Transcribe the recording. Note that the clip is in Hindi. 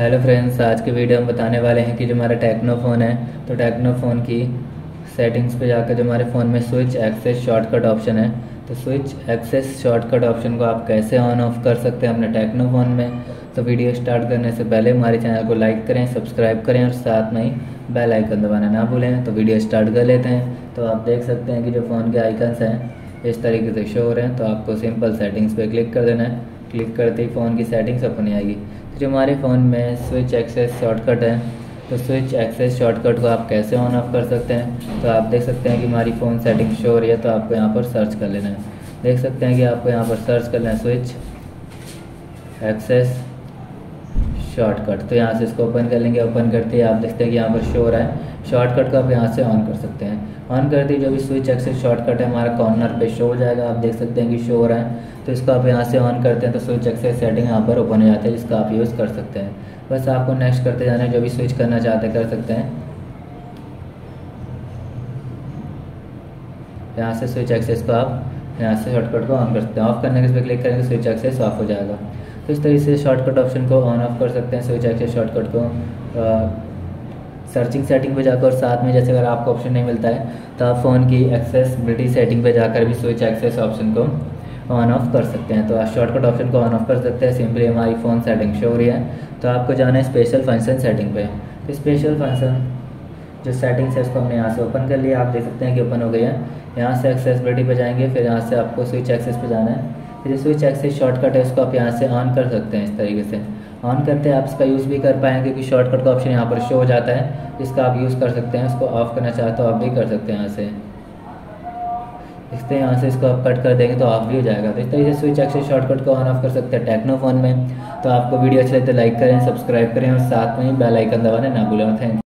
हेलो फ्रेंड्स आज के वीडियो हम बताने वाले हैं कि जो हमारा टेक्नो फ़ोन है तो टेक्नो फ़ोन की सेटिंग्स पे जाकर जो हमारे फ़ोन में स्विच एक्सेस शॉर्टकट ऑप्शन है तो स्विच एक्सेस शॉर्टकट ऑप्शन को आप कैसे ऑन ऑफ़ कर सकते हैं अपने टेक्नो फ़ोन में? तो वीडियो स्टार्ट करने से पहले हमारे चैनल को लाइक करें सब्सक्राइब करें और साथ में ही बेल आइकन दबाना ना भूलें। तो वीडियो स्टार्ट कर लेते हैं। तो आप देख सकते हैं कि जो फ़ोन के आइकन्स हैं, इस तरीके से शो हो रहे हैं। तो आपको सिंपल सेटिंग्स पर क्लिक कर देना है। क्लिक करते ही फ़ोन की सेटिंग्स अपनी आएगी। जो हमारे फ़ोन में स्विच एक्सेस शॉर्टकट है तो स्विच एक्सेस शॉर्टकट को आप कैसे ऑन ऑफ़ कर सकते हैं? तो आप देख सकते हैं कि हमारी फ़ोन सेटिंग शो हो रही है तो आपको यहाँ पर सर्च कर लेना है। देख सकते हैं कि आपको यहाँ पर सर्च कर लेना है स्विच एक्सेस शॉर्टकट तो यहाँ से इसको ओपन कर लेंगे ओपन करते ही आप देखते हैं कि यहाँ पर शो हो रहा है। शॉर्टकट को आप यहाँ से ऑन कर सकते हैं। ऑन करते ही जो भी स्विच एक्सेस शॉर्टकट है, हमारा कॉर्नर पे शो हो जाएगा। आप देख सकते हैं कि शो हो रहा है। तो इसको आप यहाँ से ऑन करते हैं तो स्विच एक्सेस सेटिंग यहाँ पर ओपन हो जाता है, जिसका आप यूज़ कर सकते हैं। बस आपको नेक्स्ट करते जाना है, जो भी स्विच करना चाहते कर सकते हैं। यहाँ से स्विच एक्सेस को आप, यहाँ से शॉर्टकट को ऑन कर सकते हैं। ऑफ़ करने के पर क्लिक करेंगे स्विच एक्सेस ऑफ़ हो जाएगा। तो इस तरीके से शॉर्टकट ऑप्शन को ऑन ऑफ़ कर सकते हैं स्विच एक्सेस शॉर्टकट को सर्चिंग सेटिंग पे जाकर और साथ में जैसे अगर आपको ऑप्शन नहीं मिलता है तो आप फ़ोन की एक्सेसबिलिटी सेटिंग पे जाकर भी स्विच एक्सेस ऑप्शन को ऑन ऑफ़ कर सकते हैं। तो आप शॉर्टकट ऑप्शन को ऑन ऑफ़ कर सकते हैं। सिंपली हमारी फ़ोन सेटिंग शो हो रही है। तो आपको जाना है स्पेशल फ़ंक्शन सेटिंग पे। तो स्पेशल फ़ंक्शन जो सेटिंग्स है, उसको हमने यहाँ से ओपन कर लिया। आप देख सकते हैं कि ओपन हो गई है। यहाँ से एक्सेसबिलिटी पे जाएँगे, फिर यहाँ से आपको स्विच एक्सेस पे जाना है। फिर स्विच एक्सेस शॉर्टकट है, उसको आप यहाँ से ऑन कर सकते हैं इस तरीके से। ऑन करते हैं, आप इसका यूज़ भी कर पाएँगे क्योंकि शॉर्टकट का ऑप्शन यहाँ पर शो हो जाता है। इसका आप यूज़ कर सकते हैं, उसको ऑफ़ करना चाहते हो आप भी कर सकते हैं यहाँ से। देखते हैं यहाँ से इसको आप कट कर देंगे तो ऑफ़ भी हो जाएगा। तो इस तरीके से स्विच एक्सेस शॉर्टकट को ऑन ऑफ़ कर सकते हैं टेक्नो फ़ोन में। तो आपको वीडियो अच्छी लगती है लाइक करें सब्सक्राइब करें और साथ में ही बेल आइकन दबाना ना भूलें। थैंक